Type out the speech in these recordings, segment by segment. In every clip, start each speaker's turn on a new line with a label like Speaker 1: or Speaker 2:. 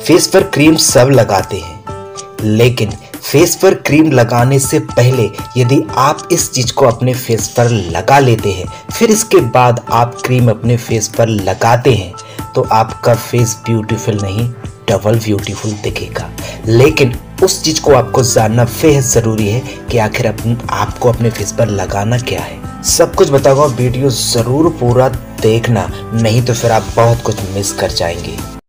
Speaker 1: Face पर cream सब लगाते हैं। लेकिन फेस पर क्रीम लगाने से पहले यदि आप इस चीज़ को अपने फेस पर लगा लेते हैं, फिर इसके बाद आप क्रीम अपने फेस पर लगाते हैं तो आपका फेस ब्यूटीफुल नहीं, डबल ब्यूटीफुल दिखेगा। लेकिन उस चीज़ को आपको जानना बेहद ज़रूरी है कि आखिर आपको अपने फेस पर लगाना क्या है। सब कुछ बताऊँगा, वीडियो ज़रूर पूरा देखना, नहीं तो फिर आप बहुत कुछ मिस कर जाएँगे।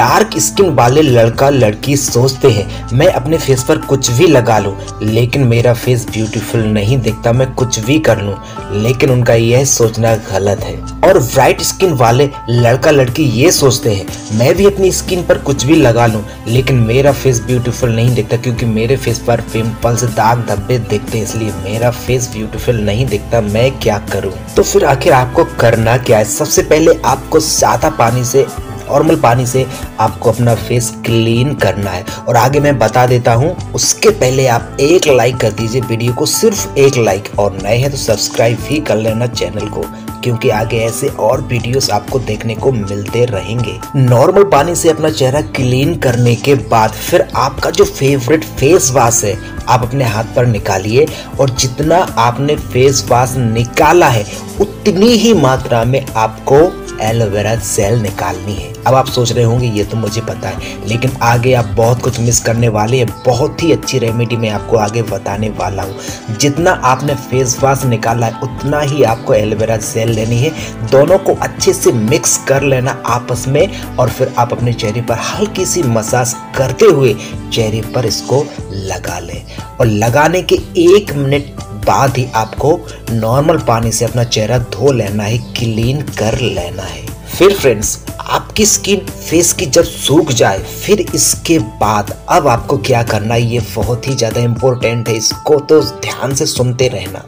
Speaker 1: डार्क स्किन वाले लड़का लड़की सोचते हैं, मैं अपने फेस पर कुछ भी लगा लूँ, लेकिन मेरा फेस ब्यूटीफुल नहीं दिखता, मैं कुछ भी कर लूँ, लेकिन उनका यह सोचना गलत है। और ब्राइट स्किन वाले लड़का लड़की ये सोचते हैं, मैं भी अपनी स्किन पर कुछ भी लगा लूँ, लेकिन मेरा फेस ब्यूटीफुल नहीं दिखता, क्योंकि मेरे फेस पर पिंपल्स दाग धब्बे दिखते हैं, इसलिए मेरा फेस ब्यूटीफुल नहीं दिखता, मैं क्या करूँ? तो फिर आखिर आपको करना क्या है? सबसे पहले आपको ज़्यादा पानी से नॉर्मल पानी से आपको अपना फेस क्लीन करना है। और आगे मैं बता देता हूँ, उसके पहले आप एक लाइक कर दीजिए वीडियो को सिर्फ़ एक लाइक और नए हैं तो सब्सक्राइब भी कर लेना चैनल को, क्योंकि आगे ऐसे और वीडियोस आपको देखने को मिलते रहेंगे। नॉर्मल पानी से अपना चेहरा क्लीन करने के बाद फिर आपका जो फेवरेट फेस वॉश है, आप अपने हाथ पर निकालिए। और जितना आपने फेस वॉश निकाला है, उतनी ही मात्रा में आपको एलोवेरा जेल निकालनी है। अब आप सोच रहे होंगे, ये तो मुझे पता है, लेकिन आगे आप बहुत कुछ मिस करने वाले हैं। बहुत ही अच्छी रेमेडी मैं आपको आगे बताने वाला हूँ। जितना आपने फेस वॉश निकाला है, उतना ही आपको एलोवेरा जेल लेनी है। दोनों को अच्छे से मिक्स कर लेना आपस में और फिर आप अपने चेहरे पर हल्की सी मसाज करते हुए चेहरे पर इसको लगा लें। और लगाने के एक मिनट बाद ही आपको नॉर्मल पानी से अपना चेहरा धो लेना है क्लीन कर लेना है। फिर फ्रेंड्स आपकी स्किन फेस की जब सूख जाए, फिर इसके बाद अब आपको क्या करना है, ये बहुत ही ज़्यादा इंपॉर्टेंट है, इसको तो ध्यान से सुनते रहना।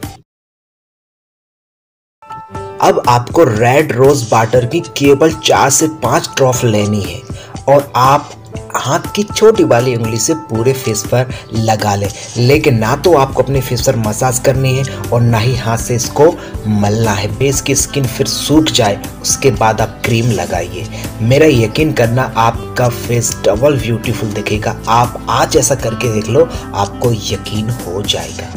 Speaker 1: अब आपको रेड रोज वाटर की केवल चार से पाँच ड्रॉप लेनी है और आप हाथ की छोटी वाली उंगली से पूरे फेस पर लगा लें। लेकिन ना तो आपको अपने फेस पर मसाज करनी है और ना ही हाथ से इसको मलना है। फेस की स्किन फिर सूख जाए, उसके बाद आप क्रीम लगाइए। मेरा यकीन करना, आपका फेस डबल ब्यूटीफुल दिखेगा। आप आज ऐसा करके देख लो, आपको यकीन हो जाएगा।